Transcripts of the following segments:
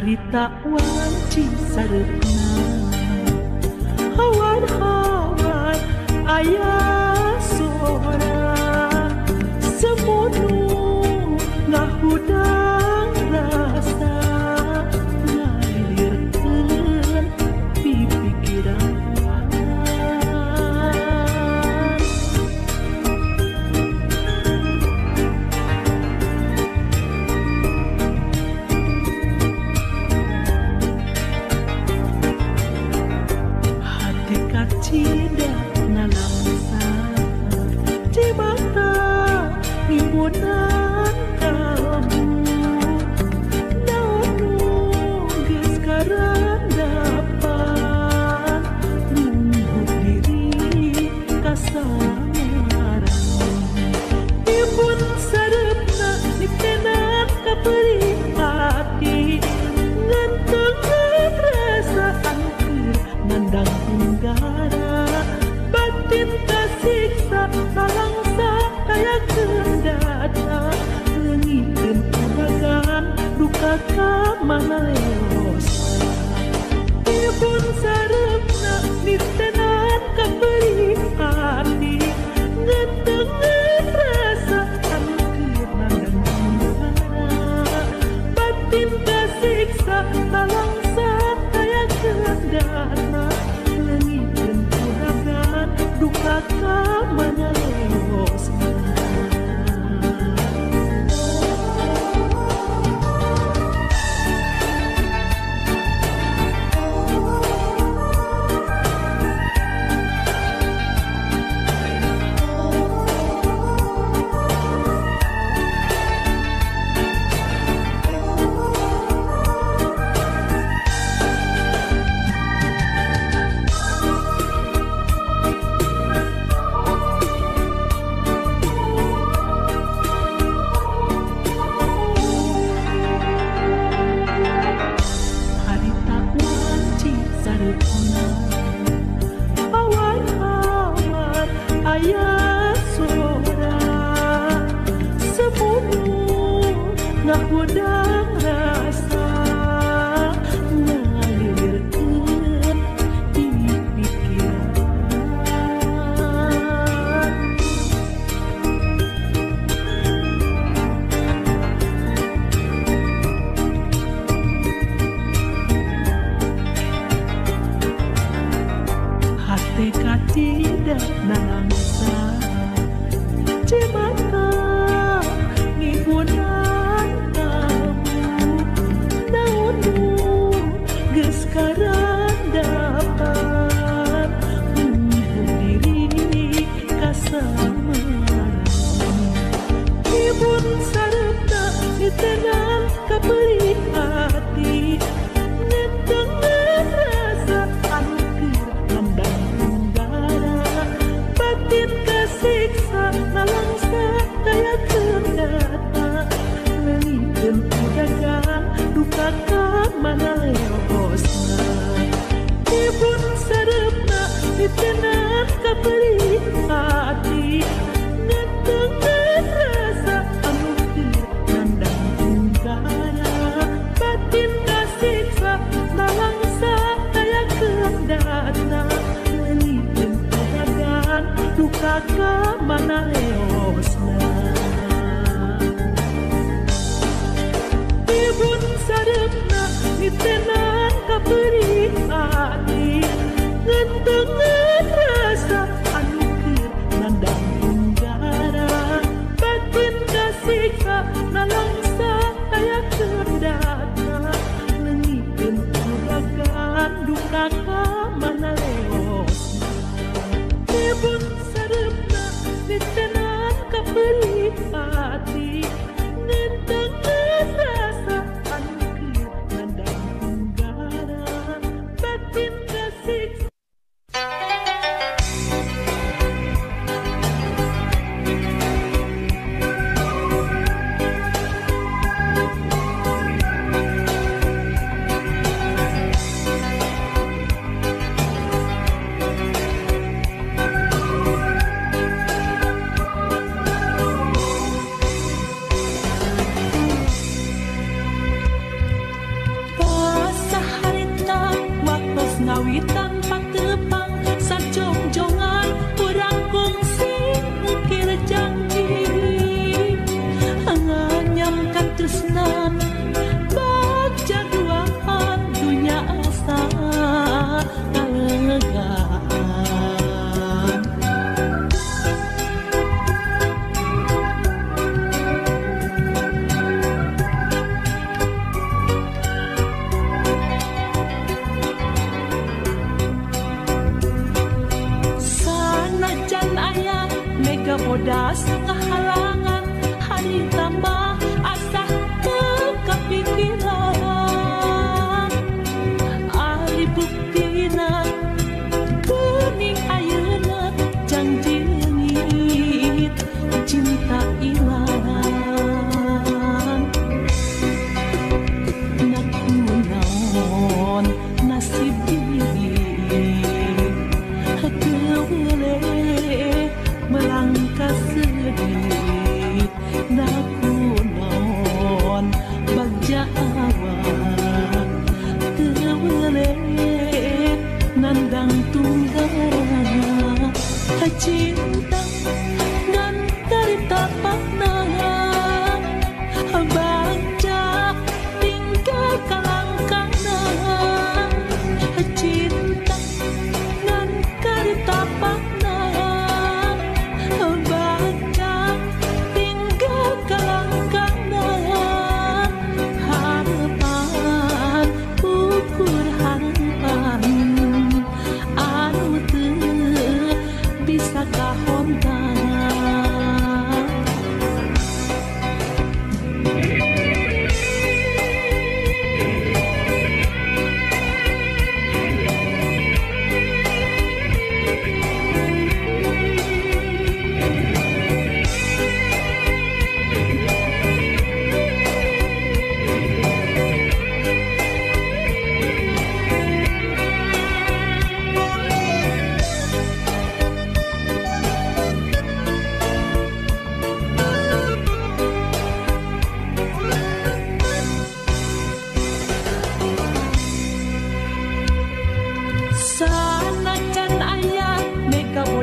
harita wanci sareupna hawan-hawan aya suara see humana de 我们。nandang tunggal hacin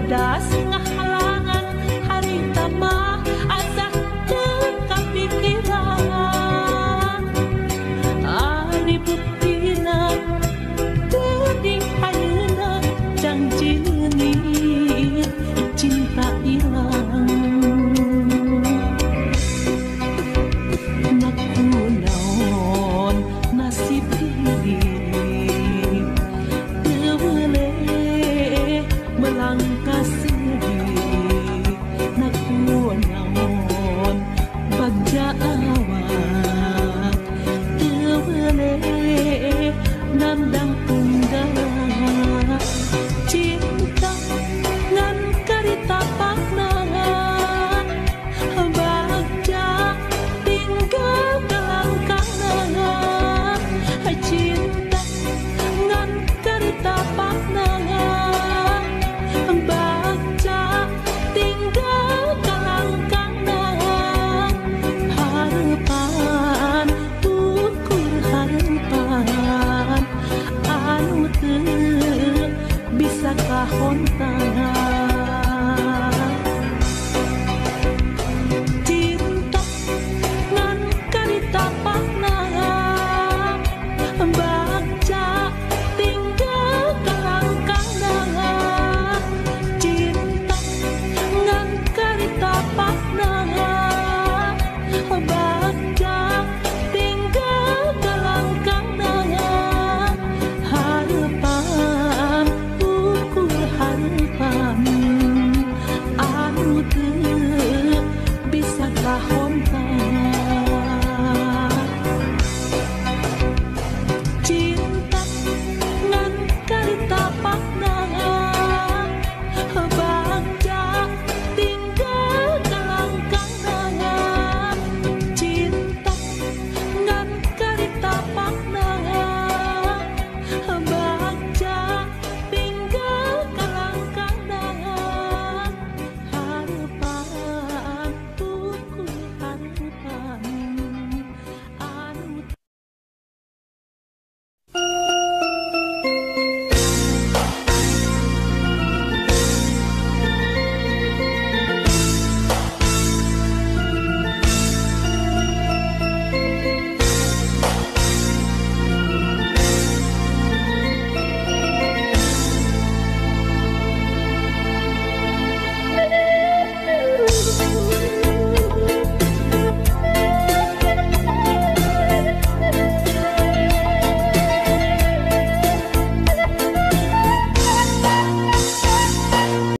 cerdas ngahalangan hari tamah asa teka pikiran ari buktina tadi hanyuna janji ini cinta hilang. kerajaan